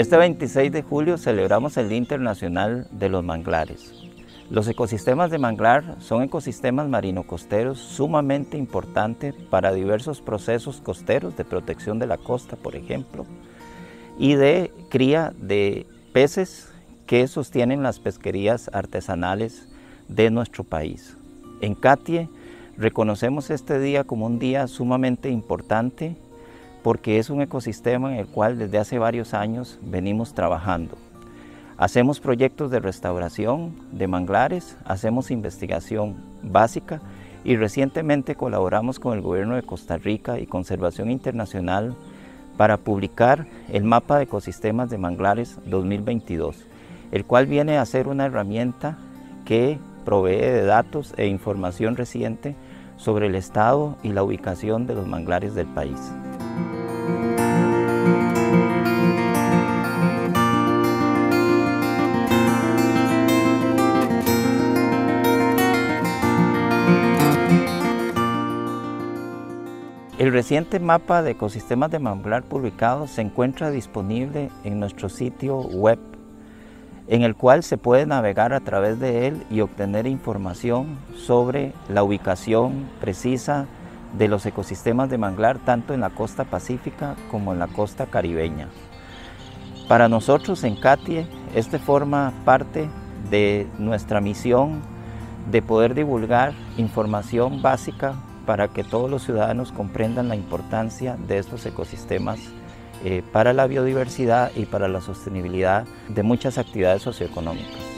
Este 26 de julio celebramos el Día Internacional de los Manglares. Los ecosistemas de manglar son ecosistemas marino-costeros sumamente importantes para diversos procesos costeros de protección de la costa, por ejemplo, y de cría de peces que sostienen las pesquerías artesanales de nuestro país. En Catie reconocemos este día como un día sumamente importante porque es un ecosistema en el cual desde hace varios años venimos trabajando. Hacemos proyectos de restauración de manglares, hacemos investigación básica y recientemente colaboramos con el gobierno de Costa Rica y Conservación Internacional para publicar el mapa de ecosistemas de manglares 2022, el cual viene a ser una herramienta que provee de datos e información reciente sobre el estado y la ubicación de los manglares del país. El reciente mapa de ecosistemas de manglar publicado se encuentra disponible en nuestro sitio web, en el cual se puede navegar a través de él y obtener información sobre la ubicación precisa de los ecosistemas de manglar tanto en la costa pacífica como en la costa caribeña. Para nosotros en CATIE, este forma parte de nuestra misión de poder divulgar información básica para que todos los ciudadanos comprendan la importancia de estos ecosistemas eh, para la biodiversidad y para la sostenibilidad de muchas actividades socioeconómicas.